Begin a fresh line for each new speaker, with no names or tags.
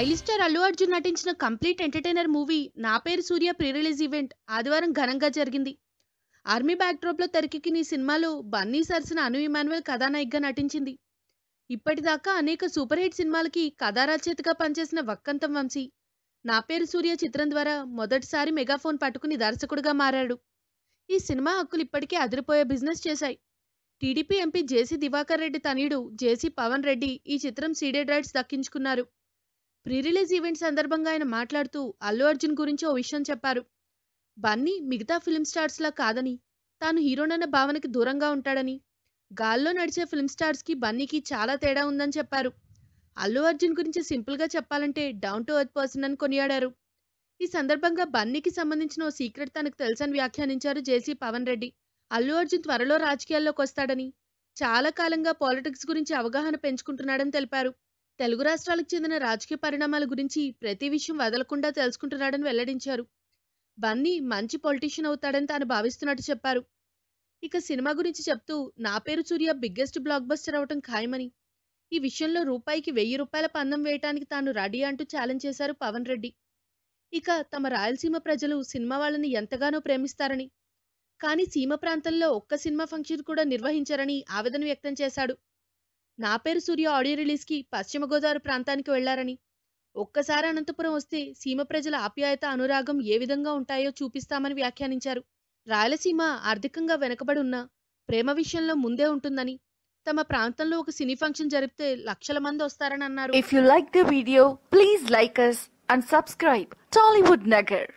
Stylish star Allu Arjun నటించిన complete entertainer movie నా పేరు సూర్య ప్రీ రిలీజ్ ఈవెంట్ ఆదివారం ఘనంగా జరిగింది. ఆర్మీ బ్యాక్డ్రాప్లో తెరకెక్కిన ఈ సినిమాలో బన్నీ సరసన అను ఇమాన్యువల్ కథానాయికగా నటించింది. ఇప్పటిదాకా అనేక సూపర్ హిట్ సినిమాలకి కథారచయితగా పనిచేసిన వక్కంతం వంశీ. నా పేరు సూర్య చిత్రం ద్వారా మొదటిసారి మెగాఫోన్ పట్టుకుని దర్శకుడిగా మారాడు. ఈ సినిమా హక్కులు ఇప్పటికే అదిరిపోయే బిజినెస్ చేశాయి. TDP MP JC Divakar Reddy తనయుడు జేసీ పవన్ రెడ్డి ఈ చిత్రం సీడెడ్ రైట్స్ దక్కించుకున్నారు. ప్రీ రిలీజ్ ఈవెంట్ సందర్భంగా ఆయన మాట్లాడుతూ అల్లు అర్జున్ గురించి ఓ విషయం చెప్పారు. బన్నీ మిగతా ఫిల్మ్ స్టార్స్లా కాదని తాను హీరోనన్న భావనకి దూరంగా ఉంటాడని గాల్లో నడిచే ఫిల్మ్ స్టార్స్కి బన్నీకి చాలా తేడా ఉందని చెప్పారు. అల్లు అర్జున్ గురించి సింపుల్గా చెప్పాలంటే డౌన్ టు ఎర్త్ పర్సన్ అని కొనియాడారు. ఈ సందర్భంగా బన్నీకి సంబంధించిన ఓ సీక్రెట్ తనకు తెలుసని వ్యాఖ్యానించారు జేసీ పవన్ రెడ్డి. అల్లు అర్జున్ త్వరలో రాజకీయాల్లోకి వస్తాడని చాలా కాలంగా పాలిటిక్స్ గురించి అవగాహన పెంచుకుంటున్నాడని తెలిపారు. తెలుగు రాష్ట్రాలకు చెందిన రాజకీయ పరిణామాల గురించి ప్రతి విషయం వదలకుండా తెలుసుకుంటున్నాడని వెల్లడించారు. బన్నీ మంచి పొలిటీషియన్ అవుతాడని తాను భావిస్తున్నట్టు చెప్పారు. ఇక సినిమా గురించి చెప్తూ నా పేరు సూర్య బిగ్గెస్ట్ బ్లాక్ బస్టర్ అవటం ఖాయమని. ఈ విషయంలో రూపాయికి వెయ్యి రూపాయల పందం వేయటానికి తాను రెడీ అంటూ ఛాలెంజ్ చేశారు పవన్ రెడ్డి. ఇక తమ రాయలసీమ ప్రజలు సినిమా వాళ్ళని ఎంతగానో ప్రేమిస్తారని. కానీ సీమ ప్రాంతంలో ఒక్క సినిమా ఫంక్షన్ కూడా నిర్వహించారని ఆవేదన వ్యక్తం చేశాడు నా పేరు సూర్య ఆడియో రిలీజ్కి పశ్చిమ గోదావరి ప్రాంతానికి వెళ్ళారని. ఒక్కసారి అనంతపురం వస్తే సీమ ప్రజల ఆప్యాయత అనురాగం ఏ విధంగా ఉంటాయో చూపిస్తామని వ్యాఖ్యానించారు. రాయలసీమ ఆర్థికంగా వెనకబడి ఉన్న ప్రేమ విషయంలో ముందే ఉంటుందని తమ ప్రాంతంలో ఒక సినీ ఫంక్షన్ జరిపితే లక్షల మంది వస్తారని అన్నారు.
If you like the video please like us and subscribe Tollywood Nagar